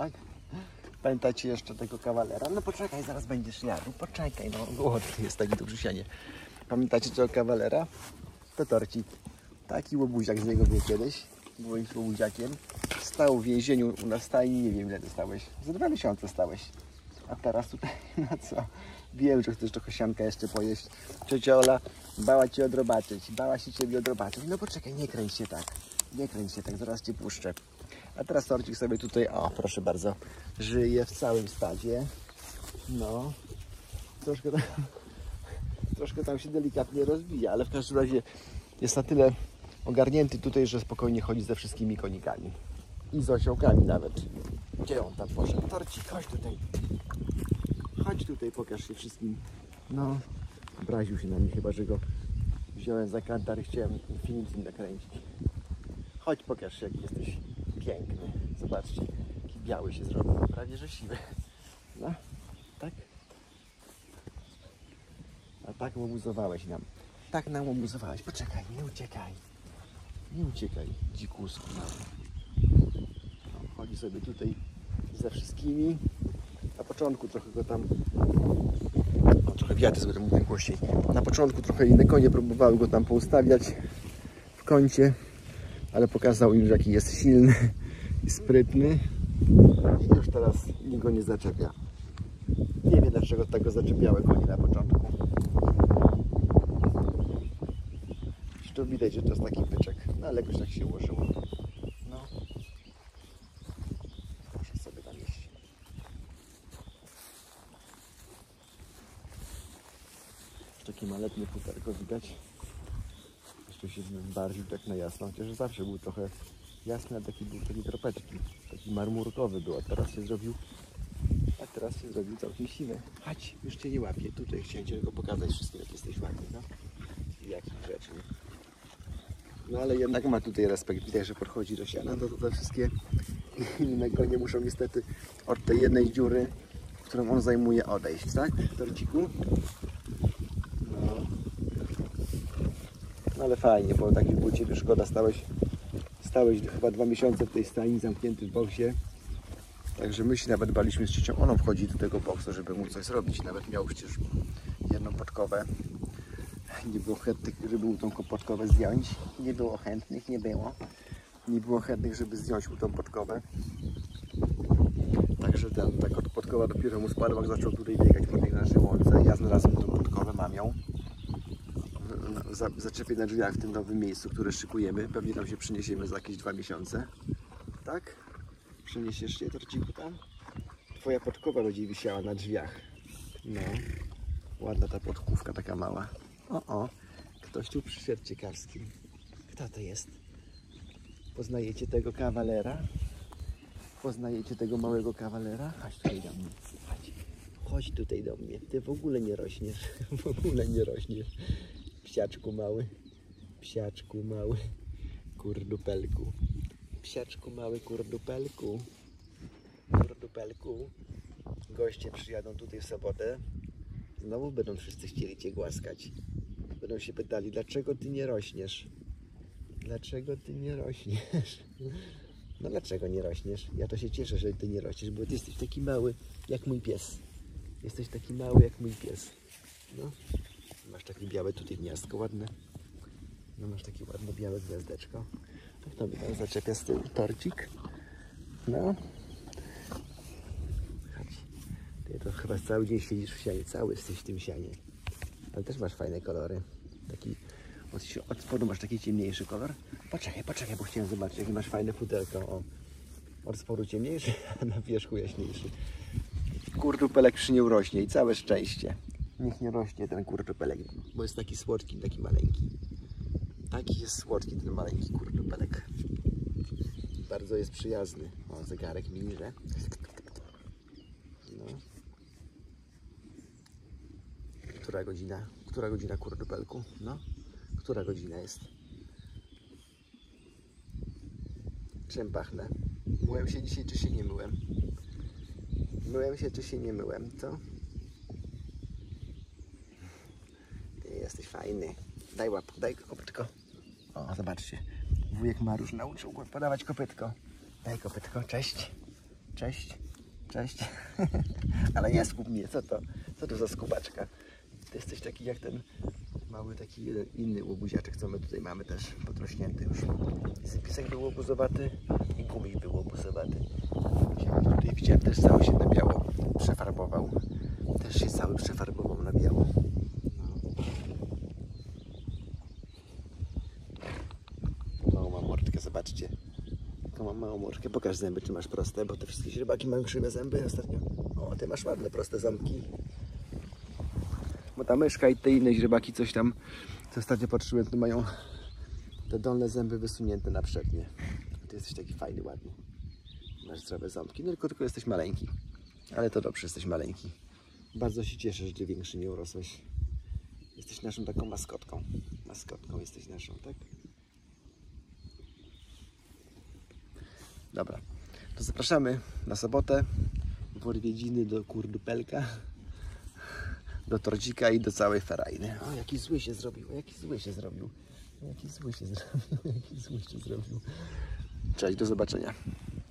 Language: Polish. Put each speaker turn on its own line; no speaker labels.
tak? Pamiętacie jeszcze tego kawalera? No poczekaj, zaraz będziesz jadł. Poczekaj, no to jest taki duży sianie. Pamiętacie tego kawalera? To torcik. Taki łobuziak z niego był kiedyś. Byłeś łobuziakiem. Stał w więzieniu u nas stajni, nie wiem ile dostałeś. Za dwa miesiące stałeś. A teraz tutaj, no co? Wiem, że chcesz trochę sianka jeszcze pojeść. Ciocia Ola bała Cię odrobaczyć. Bała się Ciebie odrobaczyć. No poczekaj, nie kręć się tak. Nie kręć się tak, zaraz Cię puszczę. A teraz torcik sobie tutaj, o proszę bardzo, żyje w całym stadzie. No, troszkę tam, troszkę tam się delikatnie rozbija, ale w każdym razie jest na tyle ogarnięty tutaj, że spokojnie chodzi ze wszystkimi konikami. I z osiołkami nawet. Gdzie on tam poszedł? Torcik, chodź tutaj. Chodź tutaj, pokaż się wszystkim. No, obraził się na mnie chyba, że go wziąłem za kantar i chciałem Infinity nakręcić. Chodź, pokaż się, jaki jesteś piękny. Zobaczcie, jaki biały się zrobił, prawie że siwy. No, tak? A tak łobuzowałeś nam. Tak nam łobuzowałeś. Poczekaj, nie uciekaj. Nie uciekaj, dzikusku. No, chodzi sobie tutaj ze wszystkimi. Na początku trochę go tam... O, trochę wiatr sobie mówię głośniej. Na początku trochę inne konie próbowały go tam poustawiać w kącie, ale pokazał im, że jaki jest silny sprytny. I już teraz nikt go nie zaczepia. Nie wiem dlaczego tak go zaczepiały konie na początku. Zresztą widać, że to jest taki byczek. No ale jakoś tak się ułożyło. No. Proszę sobie tam jeść. Już takie maletnie futerko widać. Jeszcze się bardziej tak na jasno, chociaż zawsze był trochę jasny, taki był taki tropeczki. Taki marmurkowy był, a teraz się zrobił a teraz się zrobił całkiem siwy. Chodź, już Cię nie łapię. Tutaj chciałem Ci tylko pokazać wszystkim, jak jesteś ładny, no. I jaki grzeczny. No ale jednak ma tutaj respekt. Widać, że podchodzi do siana. No to te wszystkie inne konie muszą niestety od tej jednej dziury, którą on zajmuje, odejść, tak? Torciku? No. no ale fajnie, bo taki był Ciebie szkoda. Stałeś, stałeś chyba dwa miesiące w tej stajni zamknięty w boksie. Także my się nawet baliśmy z ciocią. Ono wchodzi do tego boksu, żeby mu coś zrobić. Nawet miał przecież jedną podkowę. Nie było chętnych, żeby mu tą podkowę zdjąć. Nie było chętnych, nie było. Nie było chętnych, żeby zdjąć mu tą podkowę. Także ten, ta podkowa dopiero mu spadła, jak zaczął tutaj biegać po tej naszej łące. Ja znalazłem tą podkowę, mam ją. Za- Zaczepię na drzwiach w tym nowym miejscu, które szykujemy. Pewnie tam się przyniesiemy za jakieś dwa miesiące. Tak? Przeniesiesz się, torciku, tam? Twoja podkowa będzie wisiała na drzwiach. No. Ładna ta podkówka, taka mała. O, o. Ktoś tu przyszedł ciekawski. Kto to jest? Poznajecie tego kawalera? Poznajecie tego małego kawalera? Chodź tutaj do mnie. Chodź. Chodź tutaj do mnie. Ty w ogóle nie rośniesz. W ogóle nie rośniesz. Psiaczku mały. Psiaczku mały. Kurdupelku. Psiaczku mały kurdupelku. Kurdupelku. Goście przyjadą tutaj w sobotę. Znowu będą wszyscy chcieli Cię głaskać. Będą się pytali, dlaczego Ty nie rośniesz? Dlaczego Ty nie rośniesz? No dlaczego nie rośniesz? Ja to się cieszę, że Ty nie rośniesz, bo Ty jesteś taki mały jak mój pies. Jesteś taki mały jak mój pies. No. Masz takie białe tutaj gniazdko ładne. No masz takie ładne białe gwiazdeczko. Tak to mi tam zaczepia z tyłu torcik. No. Chodź. Ty to chyba cały dzień siedzisz w sianie, cały jesteś w tym sianie. Ale też masz fajne kolory. Taki od, od spodu masz taki ciemniejszy kolor. Poczekaj, poczekaj, bo chciałem zobaczyć jakie masz fajne futerko. O. Od spodu ciemniejszy, a na wierzchu jaśniejszy. Kurdupelek przy nie urośnie i całe szczęście. Niech nie rośnie ten kurdupelek, bo jest taki słodki, taki maleńki. Taki jest słodki ten maleńki kurdupelek. Bardzo jest przyjazny. O, zegarek mi że. No. Która godzina? Która godzina kurdupelku? No. Która godzina jest? Czym pachnę? Myłem się dzisiaj, czy się nie myłem? Myłem się, czy się nie myłem, co? Ty jesteś fajny. Daj łap, daj kopytko. O, zobaczcie. Wujek Marusz nauczył go podawać kopytko. Daj kopytko, cześć. Cześć. Cześć. Ale nie skup mnie, co to? Co to za skubaczka? Ty jesteś taki jak ten mały taki jeden inny łobuziaczek, co my tutaj mamy też podrośnięty już. Sypisek był łobuzowaty i gumik był łobuzowaty. Tutaj widziałem też cały się na biało przefarbował. Też się cały przefarbował na biało. No. Małą ma mordkę, zobaczcie. Taką mam małą mordkę. Pokaż zęby, czy masz proste, bo te wszystkie rybaki mają krzywe zęby ostatnio. O, ty masz ładne, proste ząbki. Bo ta myszka i te inne źrebaki coś tam, co ostatnio patrzyłem, to mają te dolne zęby wysunięte na przednie. Ty jesteś taki fajny, ładny. Masz zdrowe ząbki, no tylko, tylko jesteś maleńki. Ale to dobrze, jesteś maleńki. Bardzo się cieszę, że ty większy nie urosłeś. Jesteś naszą taką maskotką. Maskotką jesteś naszą, tak? Dobra, to zapraszamy na sobotę w odwiedziny do Kurdupelka, do Tordzika i do całej Ferajny. O, jaki zły się zrobił, jaki zły się zrobił. Jaki zły się zrobił, jaki zły się zrobił. Cześć, do zobaczenia.